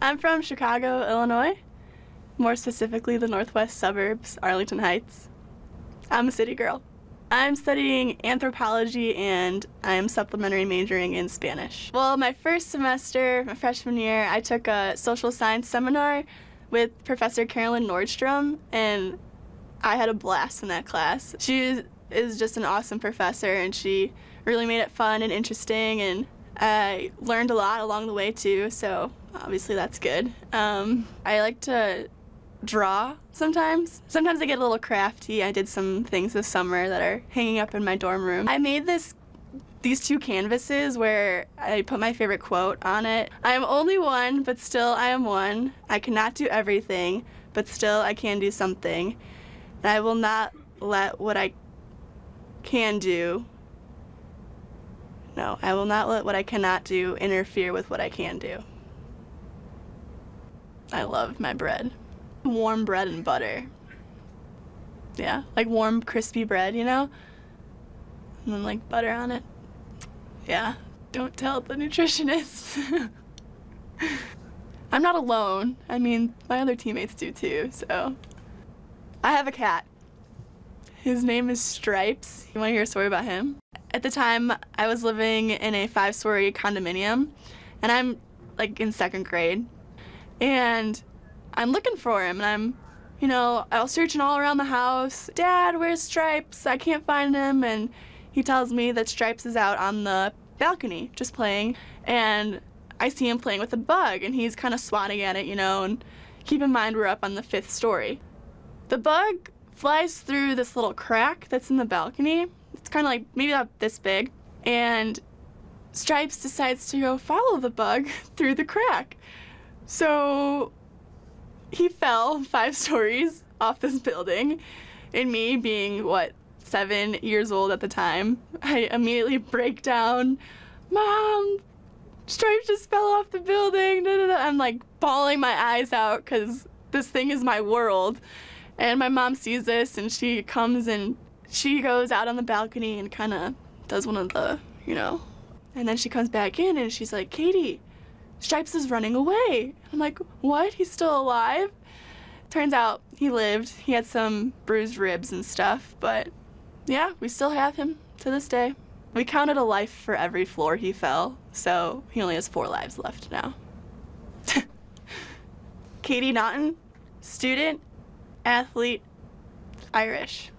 I'm from Chicago, Illinois, more specifically the northwest suburbs, Arlington Heights. I'm a city girl. I'm studying anthropology and I'm supplementary majoring in Spanish. Well, my first semester, my freshman year, I took a social science seminar with Professor Carolyn Nordstrom and I had a blast in that class. She is just an awesome professor and she really made it fun and interesting and I learned a lot along the way too, so obviously that's good. Um, I like to draw sometimes. Sometimes I get a little crafty. I did some things this summer that are hanging up in my dorm room. I made this these two canvases where I put my favorite quote on it. I am only one, but still I am one. I cannot do everything, but still I can do something. And I will not let what I can do no, I will not let what I cannot do interfere with what I can do. I love my bread. Warm bread and butter. Yeah, like warm, crispy bread, you know? And then like butter on it. Yeah, don't tell the nutritionist. I'm not alone. I mean, my other teammates do too, so. I have a cat. His name is Stripes. You want to hear a story about him? At the time, I was living in a five story condominium, and I'm like in second grade. And I'm looking for him, and I'm, you know, I was searching all around the house. Dad, where's Stripes? I can't find him. And he tells me that Stripes is out on the balcony just playing. And I see him playing with a bug, and he's kind of swatting at it, you know. And keep in mind, we're up on the fifth story. The bug flies through this little crack that's in the balcony it's kind of like maybe about this big. And Stripes decides to go follow the bug through the crack. So he fell five stories off this building. And me being, what, seven years old at the time, I immediately break down, Mom, Stripes just fell off the building. I'm like bawling my eyes out because this thing is my world. And my mom sees this and she comes and she goes out on the balcony and kind of does one of the, you know, and then she comes back in and she's like, Katie, Stripes is running away. I'm like, what? He's still alive? Turns out he lived. He had some bruised ribs and stuff, but yeah, we still have him to this day. We counted a life for every floor he fell, so he only has four lives left now. Katie Naughton, student, athlete, Irish.